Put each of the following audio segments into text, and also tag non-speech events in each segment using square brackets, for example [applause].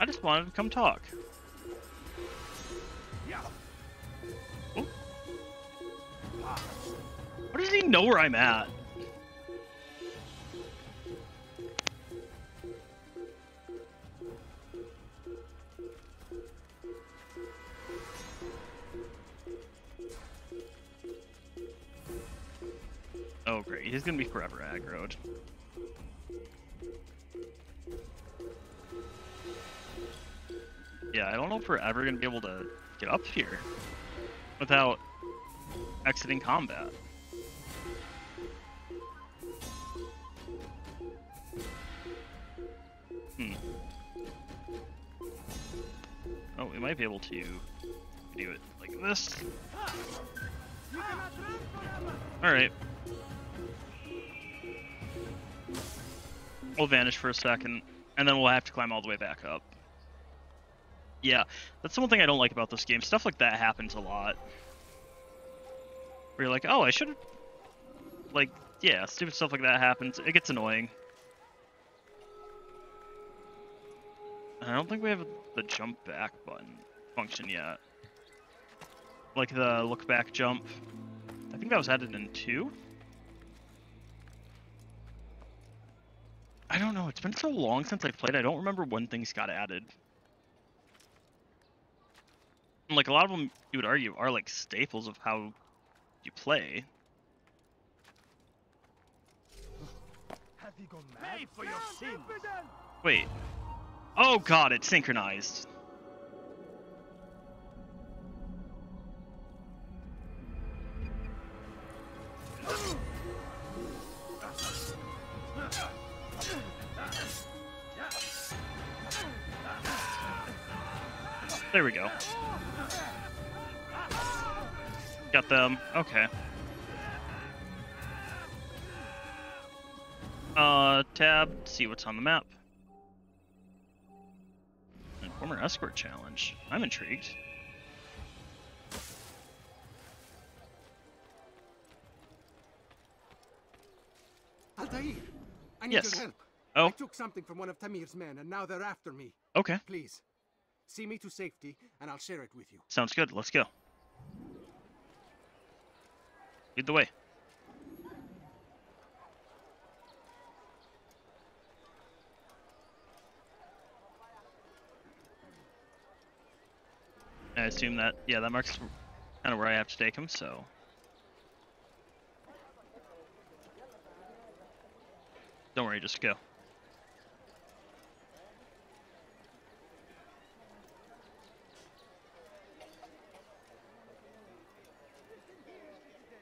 I just wanted to come talk. Oh. How does he know where I'm at? Oh great, he's gonna be forever aggroed. Yeah, I don't know if we're ever gonna be able to get up here without exiting combat. Hmm. Oh, we might be able to do it like this. Alright. We'll vanish for a second, and then we'll have to climb all the way back up. Yeah, that's the one thing I don't like about this game. Stuff like that happens a lot. Where you're like, oh, I should. Like, yeah, stupid stuff like that happens. It gets annoying. I don't think we have the jump back button function yet. Like the look back jump. I think that was added in 2? I don't know, it's been so long since I've played, I don't remember when things got added. And, like, a lot of them, you would argue, are, like, staples of how you play. Have you gone mad? For your sins! Wait. Oh god, it's synchronized. There we go. Got them. Okay. Uh, tab, see what's on the map. Informer Escort Challenge. I'm intrigued. Altair, I need Yes. your help. Oh. I took something from one of Tamir's men, and now they're after me. Okay, Please, see me to safety, and I'll share it with you. sounds good. Let's go. Lead the way. I assume that, yeah, that marks kind of where I have to take him, so. Don't worry, just go.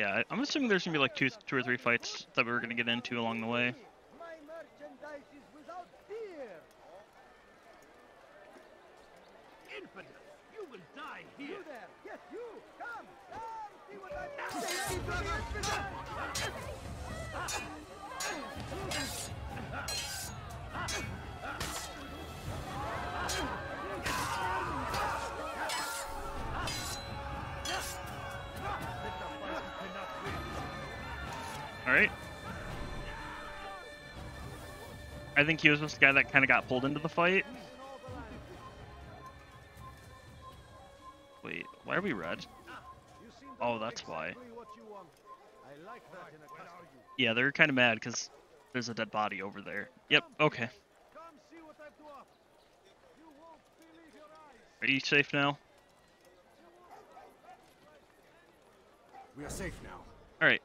Yeah, I'm assuming there's gonna be like two, two or three fights that we're gonna get into along the way. Alright. I think he was just the guy that kind of got pulled into the fight. Wait, why are we red? Oh, that's why. Yeah, they're kind of mad because there's a dead body over there. Yep, okay. Come see what I've to offer. You won't believe your eyes. Are you safe now? We are safe now. Alright,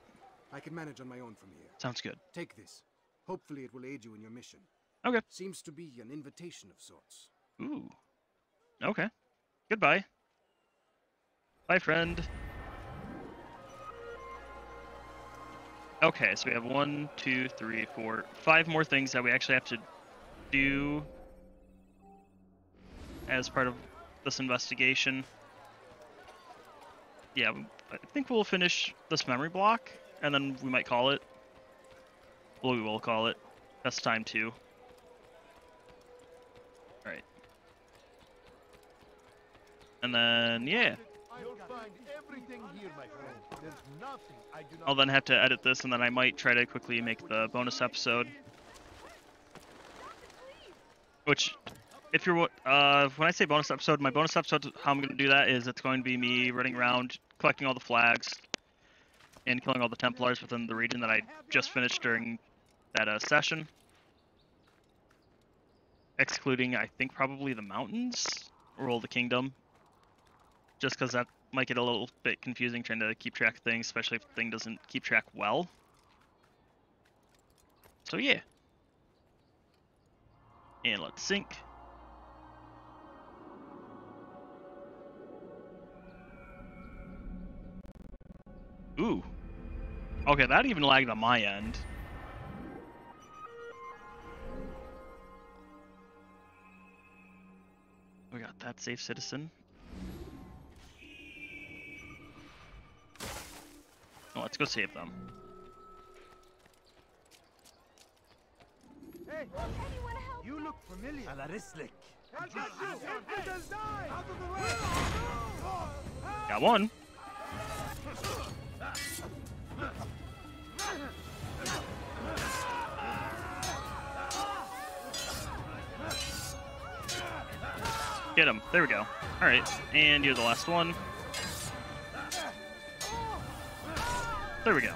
I can manage on my own from here. sounds good. Take this. Hopefully it will aid you in your mission. Okay. Seems to be an invitation of sorts. Ooh. Okay. Goodbye. Bye, friend. Okay, so we have one, two, three, four, five more things that we actually have to do as part of this investigation. Yeah, I think we'll finish this memory block, and then we might call it. Well, we will call it. That's time two. Alright. And then, yeah. You'll find everything here, my friend. There's nothing I do not I'll then have to edit this, and then I might try to quickly make the bonus episode. Which, if you're uh, when I say bonus episode, my bonus episode, how I'm gonna do that is it's going to be me running around collecting all the flags and killing all the Templars within the region that I just finished during that uh, session, excluding I think probably the mountains or all the kingdom, just because that might get a little bit confusing trying to keep track of things, especially if the thing doesn't keep track well. So yeah. And let's sync. Ooh. Okay, that even lagged on my end. We got that safe citizen. Oh, let's go save them. Hey, Anyone help you look familiar. Alarislik. Help us, you infidels die! Out of the way! Got one. Get him. There we go. Alright, and you're the last one. There we go.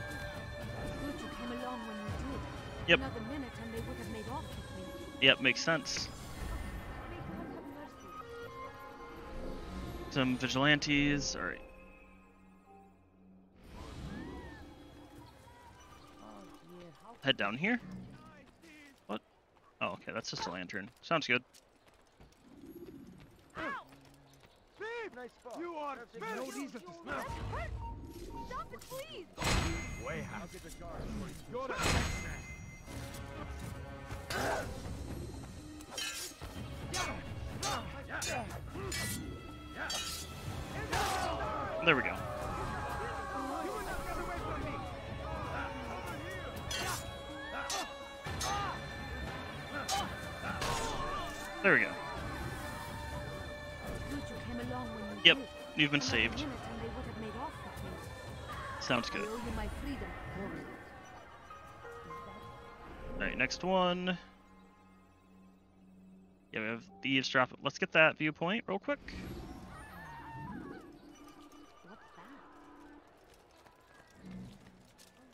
Yep. Yep, makes sense. Some vigilantes. Alright. Head down here. What? Oh, okay, that's just a lantern. Sounds good. Nice. You are No, very these are the smell. Stop it, please! Way I'll out. get the guard. You're There we go. There we go. Good you came along when you Yep, you've been saved. minute and they would have made off with me. Sounds good. owe you my freedom. Alright, next one. Yeah, we have the eavesdrop. Let's get that viewpoint real quick.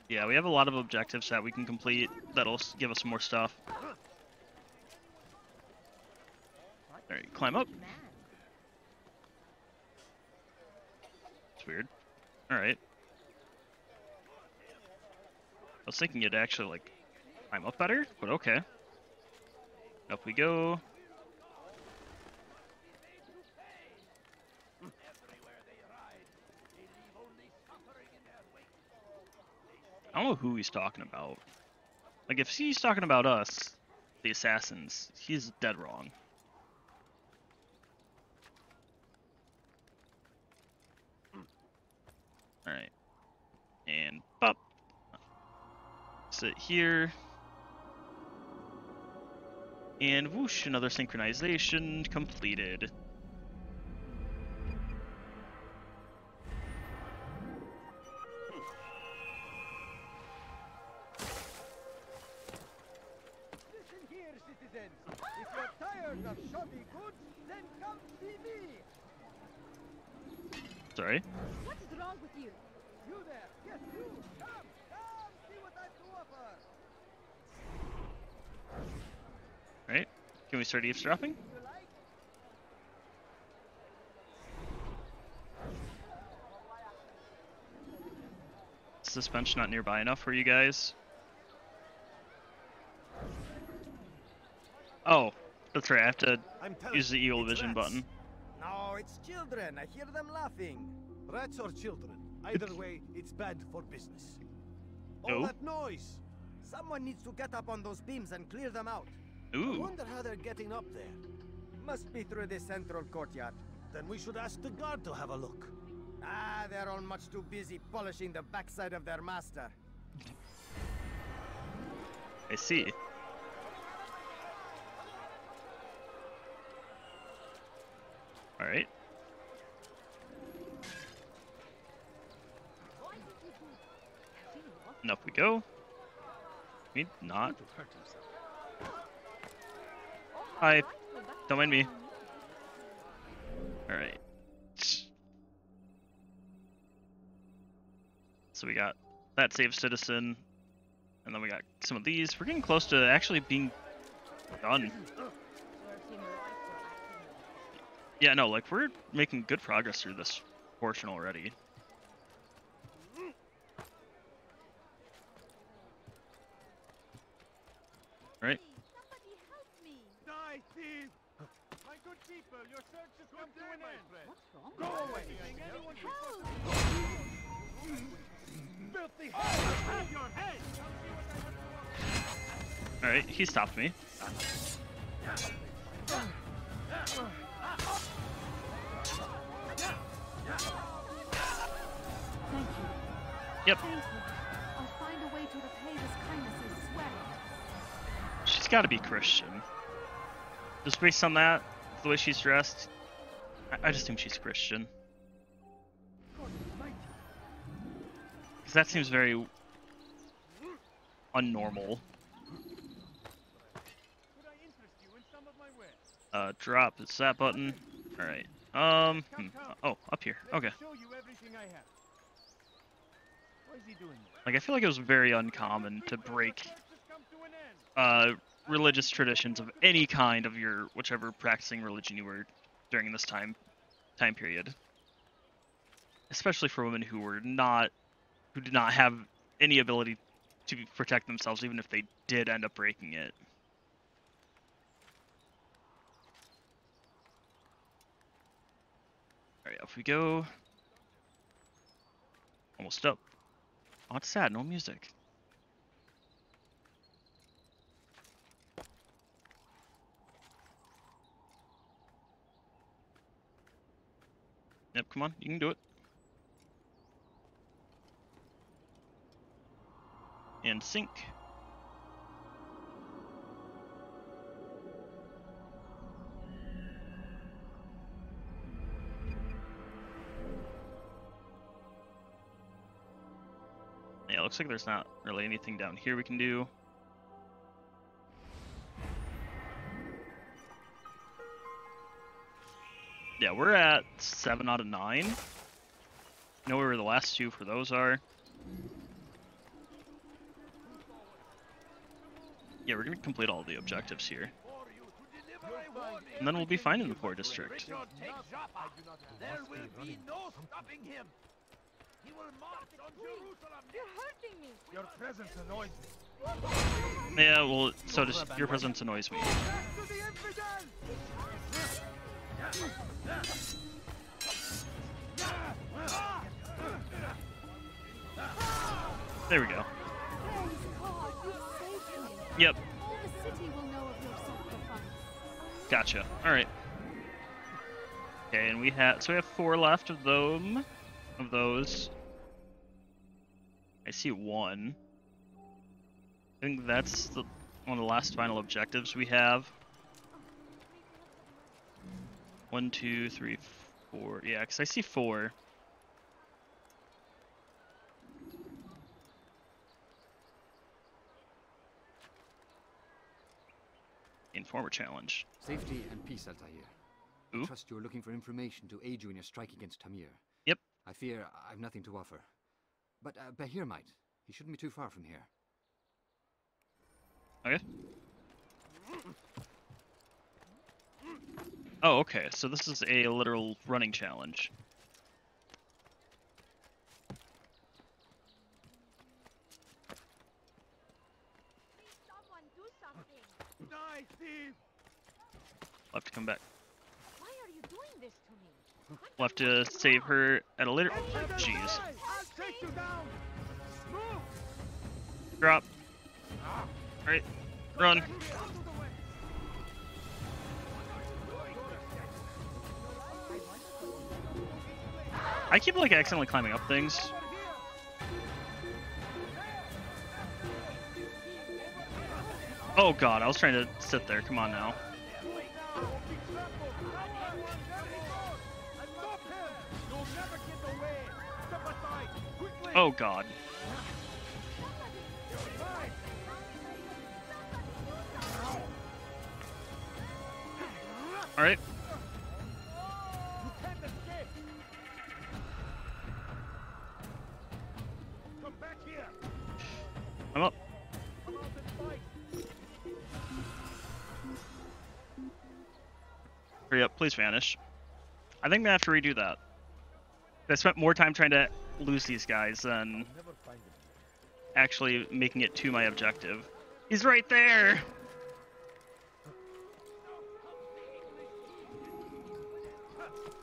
Yeah, we have a lot of objectives that we can complete that'll give us some more stuff. Alright, climb up. It's weird. Alright. I was thinking it'd actually, like, climb up better, but okay. Up we go. I don't know who he's talking about. Like, if he's talking about us, the assassins, he's dead wrong. Alright. And up. Sit here. And whoosh, another synchronization completed. Listen here, citizens. If you're tired of shoddy goods, then come see me. Sorry. What is wrong with you? You there. Yes, you. Come. Come see what I've to offer. Right? Can we start eavesdropping? You? Is this bench not nearby enough for you guys? Oh, that's right. I have to use the you, eagle vision rats. button. No, it's children. I hear them laughing. Rats or children. Either way, it's bad for business. All Oh? that noise. Someone needs to get up on those beams and clear them out. I wonder how they're getting up there. Must be through the central courtyard. Then we should ask the guard to have a look. Ah, they're all much too busy polishing the backside of their master. I see. Alright. And up we go. We not. Hi. Don't mind me. All right. So we got that save citizen, and then we got some of these. We're getting close to actually being done. Yeah, no, like we're making good progress through this portion already. Right. Somebody help me. Die, thief! My good people, your search has come to an end. What's wrong? Go away! Anyone who Help! filthy have your head! All right, he stopped me. It. She's got to be Christian. Just based on that, the way she's dressed, I, I just think she's Christian. Because that seems very unnormal. Could I interest you in some of my wares? Uh, drop is that button. All right. Um. hmm, Oh, up here. Okay. show you everything I have. What is he doing there? Like I feel like it was very uncommon to break Search has come to an end. uh religious traditions of any kind of your whichever practicing religion you were during this time time period. Especially for women who were not who did not have any ability to protect themselves even if they did end up breaking it. Alright, off we go. Almost up. Oh, sad, no music. Yep, come on, you can do it. And sync. Looks like there's not really anything down here we can do. Yeah, we're at 7 out of 9. Know where the last two for those are. Yeah, we're gonna complete all the objectives here. And then we'll be fine in the poor district. He will march on Jerusalem. You're hurting me. Your presence annoys me. Yeah, well, so does your presence annoys me. Back to the infidel! There we go. Praise God, you saved me. Yep, All the city will know of your sacrifice. gotcha. Alright. Okay, and we have so we have four left of them of those. I see one. I think that's the one of the last final objectives we have. One, two, three, four. Yeah, because I see four. Informer challenge. Safety and peace, Altair. Ooh. I trust you're looking for information to aid you in your strike against Tamir. Yep. I fear I've nothing to offer. But uh, Bahir might. He shouldn't be too far from here. Okay. Oh, okay. So this is a literal running challenge. Someone do something. Die, thief! We'll have to come back. Why are you doing this to me? We'll have to save her at a later. Jeez. die! I'll take you down! Move! Drop. Right. Run. Out of the way! I keep like accidentally climbing up things. Oh god, I was trying to sit there. Come on now. Oh god. All right. You can't escape! Come back here! I'm up. Hurry up, please vanish. I think I'm gonna have to redo that. I spent more time trying to lose these guys than Never find them. actually making it to my objective. He's right there!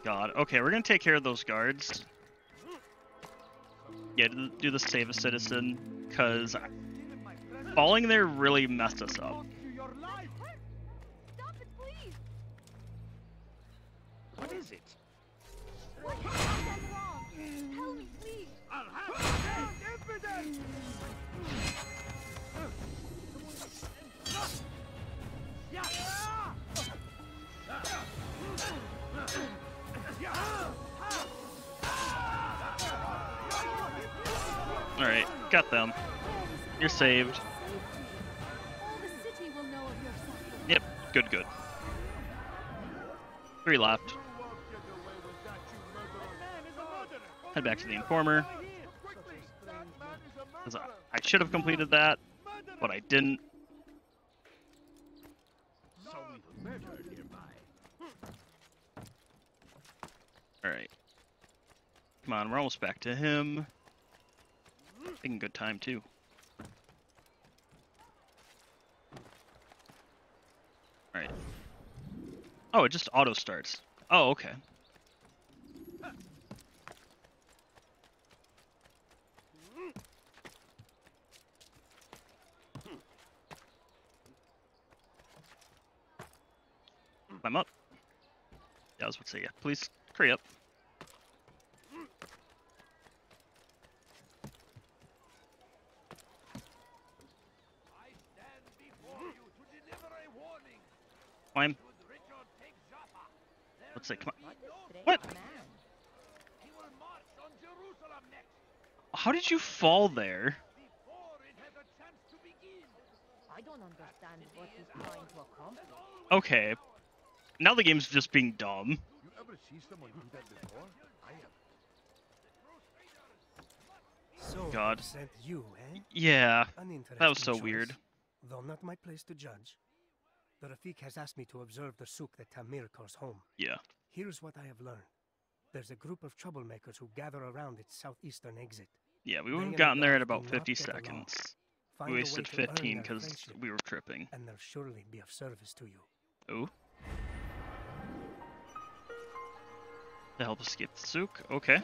God. Okay, we're gonna take care of those guards. Yeah, do do the save a citizen, because falling there really messed us up. To your life! It, please! What is it? What have I done wrong? Tell me, please! I'll have you dead! Alright, got them. You're saved. All the city will know of your suffering. Yep, good, good. Three left. Head back to the Informer. I, should have completed that, but I didn't. Alright. Come on, we're almost back to him. Taking good time, too. Alright. Oh, it just auto starts. Oh, okay. Climb up. Yeah, I was about to say, yeah. Please, hurry up. I stand before you to deliver a warning. Climb. Should Richard take Jaffa, there Let's say, come on. What? He will march on Jerusalem next, How did you fall there? before it has a chance to begin. I don't understand what he's trying to accomplish. Okay. Now the game's just being dumb. You ever see someone do that before? I have. So God. sent you, eh? Yeah, that was so choice, weird. Though not my place to judge. The Rafiq has asked me to observe the souk that Tamir calls home. Yeah. Here's what I have learned. There's a group of troublemakers who gather around its southeastern exit. Yeah, we They would have gotten there in about 50 seconds. We wasted 15 because we were tripping. And they'll surely be of service to you. Oh. To help escape the souk. Okay.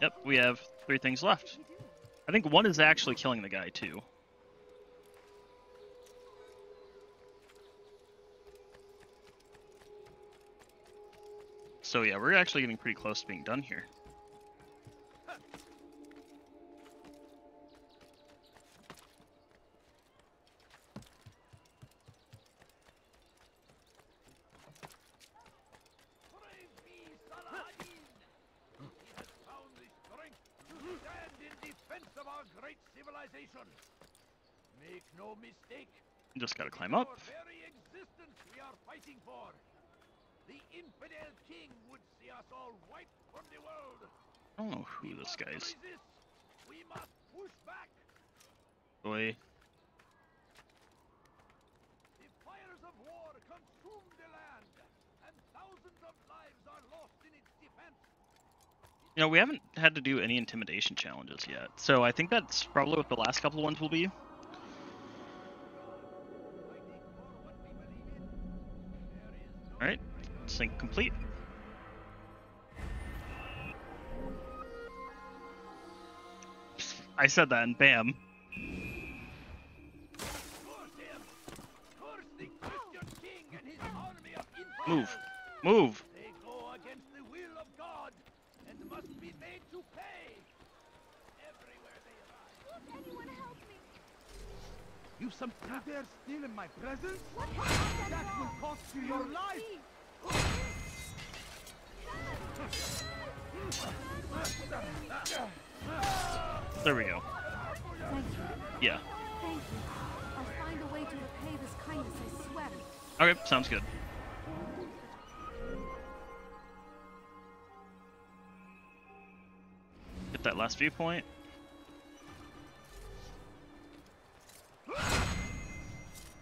Yep, we have three things left. I think one is actually killing the guy too. So yeah, we're actually getting pretty close to being done here. From the world. I don't know who this guy is. resist. We must push back. Boy. The fires of war consume the land, and thousands of lives are lost in its defense. You know, we haven't had to do any intimidation challenges yet, so I think that's probably what the last couple of ones will be. Sync complete. I said that and bam. Curse him! Curse the Christian king and his army of infidels! Move. Move. They go against the will of God and must be made to pay. Everywhere they arrive. Won't anyone help me? You some you dare steal in my presence? What have That will cost you your life! There we go. Yeah. Thank you. I'll find a way to repay this kindness, I swear it. Okay, sounds good. Get that last viewpoint.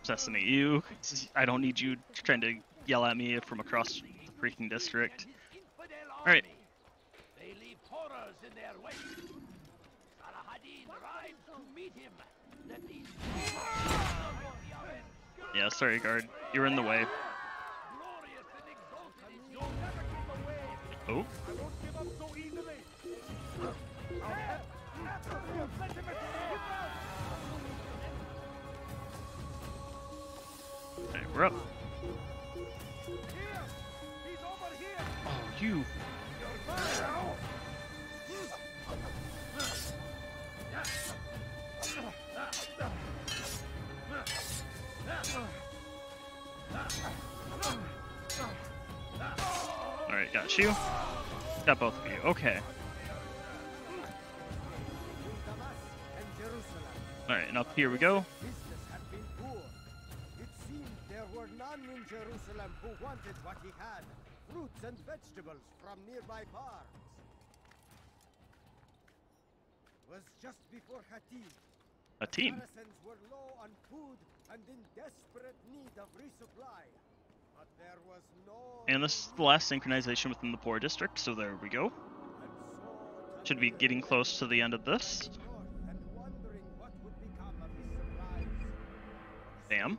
Assassinate you. [laughs] I don't need you trying to yell at me from across the freaking district. Alright. They leave horrors in their wake. Saladin rides to meet him. Let these horrors be avenged. Yeah, sorry, guard. You're in the way. Glorious and exalted. You'll never keep away. Oh, I won't give up so easily. okay, we're up. Here! He's over here! Oh, you. Alright, got you. Got both of you. Okay. Alright, and up here we go. Fruits and vegetables from nearby farms. Was just before Hattin. A team. Saracens were low on food and in desperate need of resupply. But there was no And this is the last synchronization within the poor district, so there we go. Should be getting close to the end of this. north and wondering what would become of his supplies. Damn.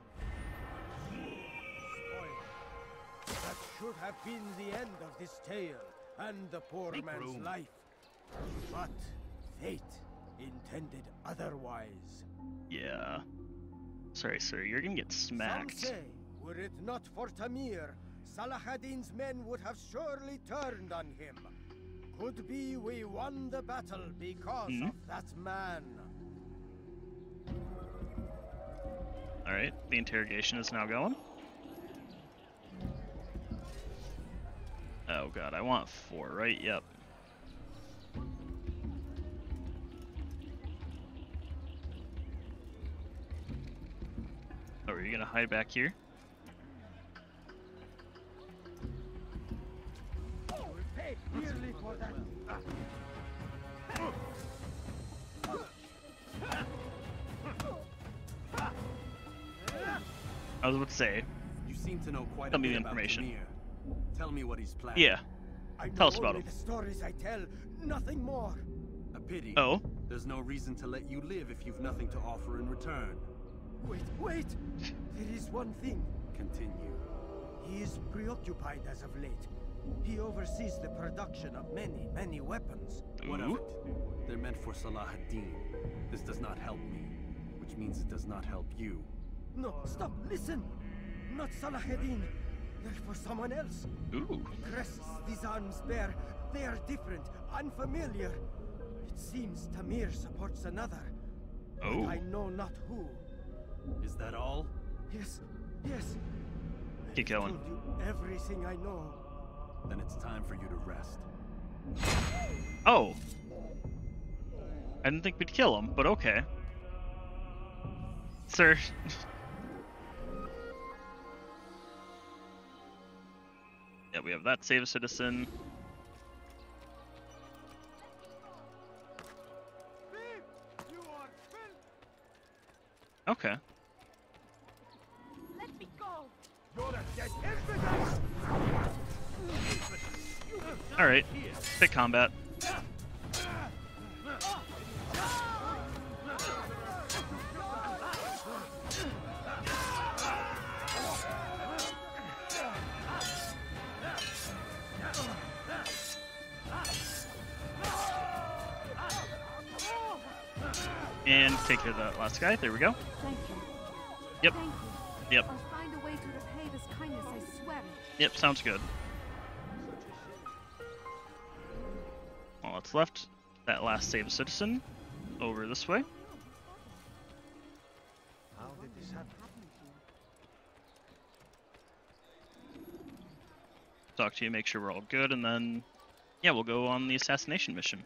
That should have been the end of this tale and the poor man's life. But fate intended otherwise. Yeah. Sorry, sir. You're gonna get smacked. Some say, were it not for Tamir, Salah ad-Din's men would have surely turned on him. Could be we won the battle because Hmm? of that man. Alright, the interrogation is now going. Oh god, I want four, right? Yep. Hide back here? You will pay dearly for that. I was about to say, You seem to know quite Tell a me bit the information. Tell me what he's planning. yeah. I Tell us about him. the stories I tell, nothing more. A pity. Oh, There's no reason to let you live if you've nothing to offer in return. Wait, wait! There is one thing. Continue. He is preoccupied as of late. He oversees the production of many, many weapons. What of hmm? it? They're meant for Salah ad-Din. This does not help me, which means it does not help you. No, stop, listen! Not Salah ad-Din. They're for someone else. ooh. Crests these arms bear. They are different, unfamiliar. It seems Tamir supports another. but Oh. I know not who. Is that all? Yes, yes. Keep going. I've going. told you everything I know. Then it's time for you to rest. Oh. I didn't think we'd kill him, but okay. Sir. [laughs] yeah, we have that save a citizen. You are filth! Okay. Alright. Pick combat. And take care of that last guy. There we go. Thank you. Yep. Yep. I'll find a way to repay this kindness, I swear. Yep, sounds good. That's left, that last save citizen, over this way. How did this happen? Talk to you, make sure we're all good, and then, yeah, we'll go on the assassination mission.